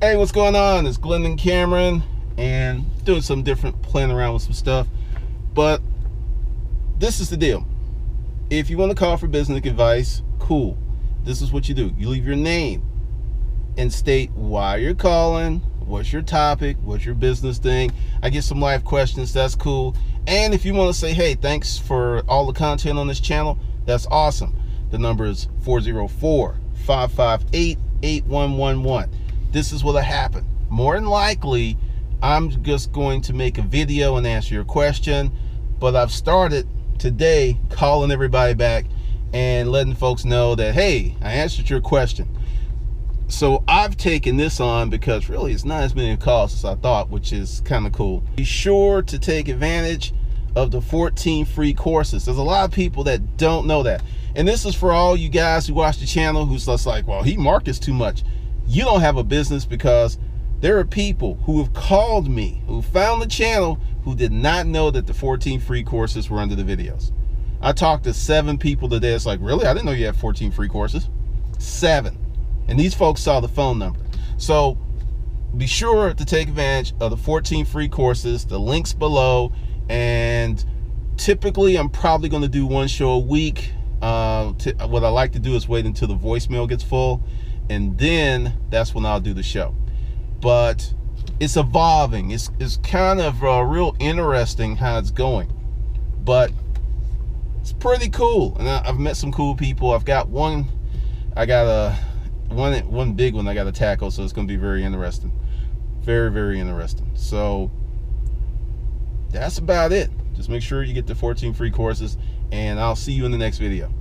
Hey, what's going on? It's Glendon Cameron and doing some different, playing around with some stuff. But this is the deal. If you want to call for business advice, cool. This is what you do. You leave your name and state why you're calling, what's your topic, what's your business thing. I get some live questions, that's cool. And if you want to say, hey, thanks for all the content on this channel, that's awesome. The number is 404 558 8111 this is what'll happen. More than likely, I'm just going to make a video and answer your question, but I've started today calling everybody back and letting folks know that, hey, I answered your question. So I've taken this on because really it's not as many calls as I thought, which is kind of cool. Be sure to take advantage of the 14 free courses. There's a lot of people that don't know that. And this is for all you guys who watch the channel who's just like, well, he markets too much you don't have a business because there are people who have called me, who found the channel, who did not know that the 14 free courses were under the videos. I talked to seven people today. It's like, really? I didn't know you had 14 free courses. Seven. And these folks saw the phone number. So be sure to take advantage of the 14 free courses, the links below. And typically, I'm probably going to do one show a week. Uh, what I like to do is wait until the voicemail gets full and then that's when I'll do the show. But it's evolving. It's it's kind of uh, real interesting how it's going, but it's pretty cool. And I, have met some cool people. I've got one. I got a one one big one I got to tackle, so it's going to be very interesting. Very very interesting. So that's about it. Just make sure you get the 14 free courses, and I'll see you in the next video.